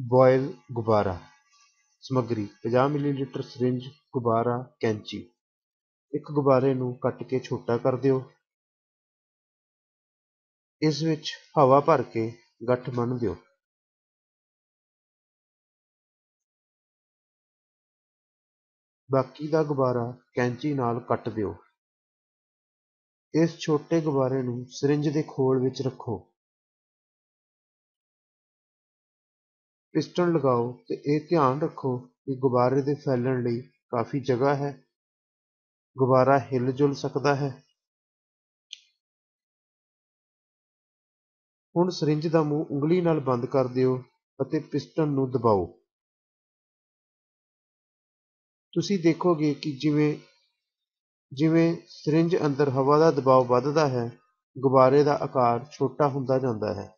Boil ਗੁਬਾਰਾ, ਸਮੱਗਰੀ, ਪੰਜਾਹ millilitre syringe, ਗੁਬਾਰਾ, ਕੈਂਚੀ। ਇੱਕ ਗੁਬਾਰੇ ਨੂੰ ਕੱਟ ਕੇ ਛੋਟਾ ਕਰ ਦਿਓ। ਇਸ ਵਿੱਚ ਹਵਾ ਭਰ ਕੇ ਗੱਠ ਬੰਨ੍ਹ ਦਿਓ। ਬਾਕੀ ਦਾ ਗੁਬਾਰਾ ਕੈਂਚੀ ਨਾਲ ਕੱਟ ਦਿਓ। ਇਸ ਛੋਟੇ ਗੁਬਾਰੇ ਨੂੰ ਸਰਿੰਜ ਦੇ ਖੋਲ ਵਿੱਚ ਰੱਖੋ। ਪਿਸਟਨ ਲਗਾਓ ਤੇ ਇਹ ਧਿਆਨ ਰੱਖੋ ਕਿ ਗੁਬਾਰੇ ਦੇ ਫੈਲਣ ਲਈ ਕਾਫੀ ਜਗ੍ਹਾ ਹੈ। ਗੁਬਾਰਾ ਹਿੱਲ ਜੁਲ ਸਕਦਾ ਹੈ। ਹੁਣ ਸਰਿੰਜ ਦਾ ਮੂੰਹ ਉਂਗਲੀ ਨਾਲ ਬੰਦ ਕਰ ਦਿਓ ਅਤੇ ਪਿਸਟਨ ਨੂੰ ਦਬਾਓ। ਤੁਸੀਂ ਦੇਖੋਗੇ ਕਿ ਜਿਵੇਂ ਜਿਵੇਂ ਸਰਿੰਜ ਅੰਦਰ ਹਵਾ ਦਾ ਦਬਾਅ ਵੱਧਦਾ ਹੈ, ਗੁਬਾਰੇ ਦਾ ਆਕਾਰ ਛੋਟਾ ਹੁੰਦਾ ਜਾਂਦਾ ਹੈ।